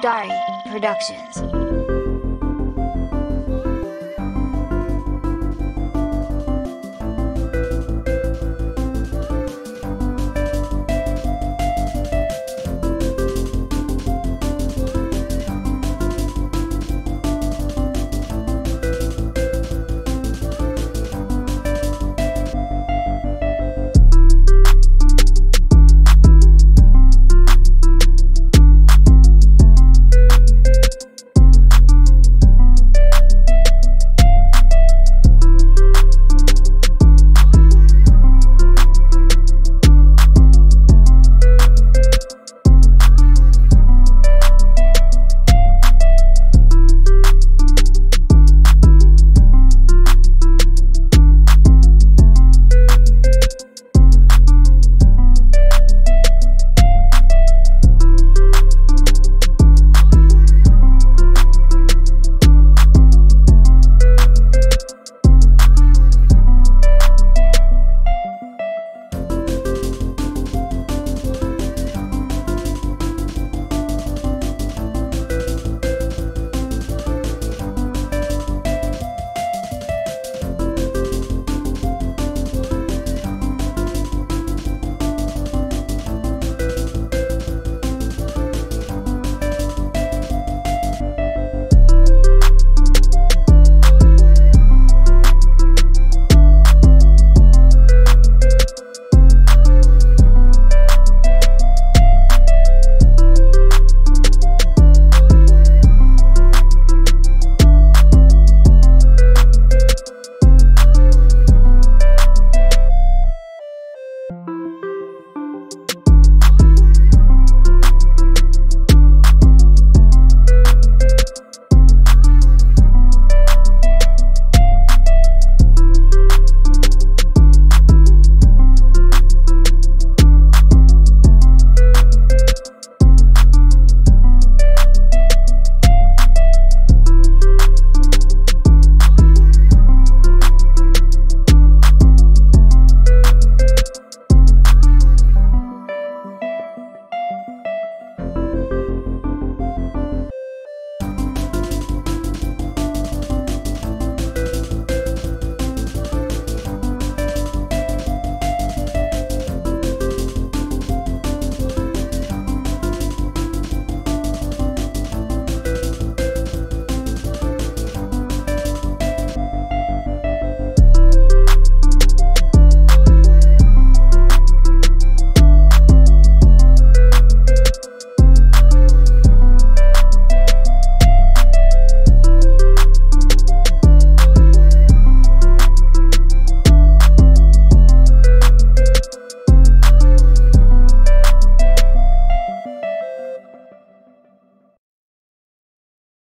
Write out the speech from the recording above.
Dari Productions.